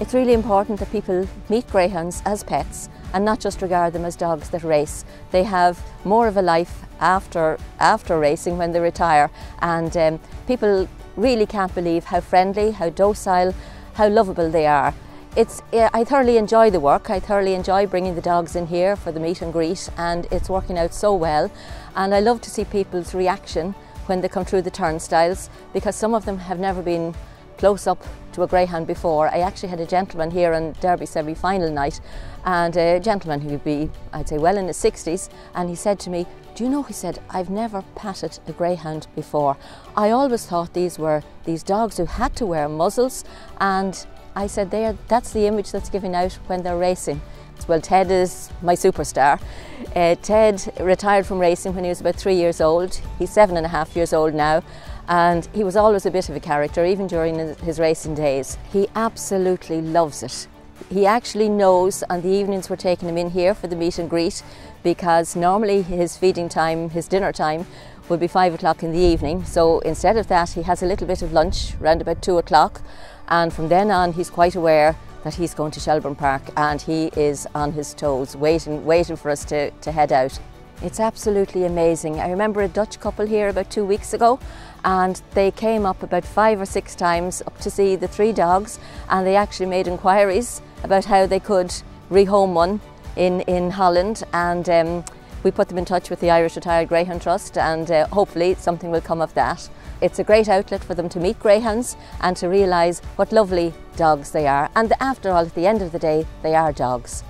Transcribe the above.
It's really important that people meet greyhounds as pets and not just regard them as dogs that race. They have more of a life after, after racing when they retire and um, people really can't believe how friendly, how docile, how lovable they are. It's, I thoroughly enjoy the work. I thoroughly enjoy bringing the dogs in here for the meet and greet and it's working out so well. And I love to see people's reaction when they come through the turnstiles because some of them have never been close up to a greyhound before. I actually had a gentleman here on Derby semi-final night and a gentleman who would be, I'd say, well in his 60s and he said to me, do you know, he said, I've never patted a greyhound before. I always thought these were these dogs who had to wear muzzles and I said, there, that's the image that's given out when they're racing. Well, Ted is my superstar. Uh, Ted retired from racing when he was about three years old. He's seven and a half years old now and he was always a bit of a character even during his racing days. He absolutely loves it. He actually knows and the evenings we're taking him in here for the meet and greet because normally his feeding time, his dinner time would be five o'clock in the evening. So instead of that, he has a little bit of lunch around about two o'clock. And from then on, he's quite aware that he's going to Shelbourne Park and he is on his toes, waiting, waiting for us to, to head out. It's absolutely amazing. I remember a Dutch couple here about two weeks ago and they came up about five or six times up to see the three dogs and they actually made inquiries about how they could rehome one in, in Holland and um, we put them in touch with the Irish Retired Greyhound Trust and uh, hopefully something will come of that. It's a great outlet for them to meet greyhounds and to realise what lovely dogs they are and after all at the end of the day they are dogs.